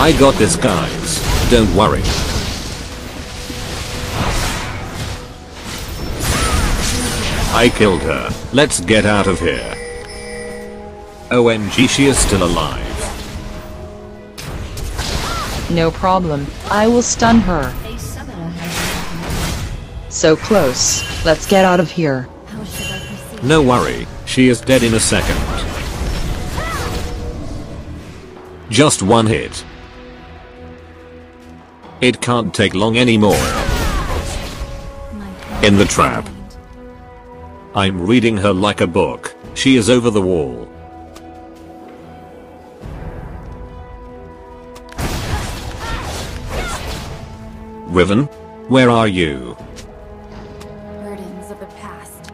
I got this guys. Don't worry. I killed her. Let's get out of here. OMG she is still alive. No problem. I will stun her. A summoner has So close. Let's get out of here. How should I proceed? No worry, she is dead in a second. Just one hit. It can't take long anymore. In the trap. I'm reading her like a book. She is over the wall. Riven? Where are you? Burdens of the past.